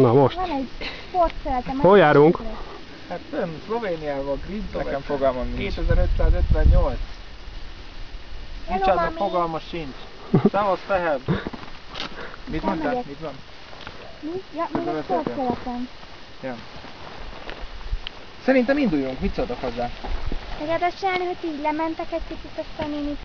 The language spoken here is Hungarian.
Na most. Van egy sportszeletem. Hol járunk? Hát nem, Szlovéniában, Grintovet. Nekem fogalmam nincs. 2558. Hello, Micsoda mami. fogalma sincs. Szevasz Fehed. Mit mondtál? Mit van? Mi? Ja, még egy sportszeletem. Szerintem induljunk, mit szóltak hozzá? Meg csinálni, hogy így lementek egy kicsit, aztán én itt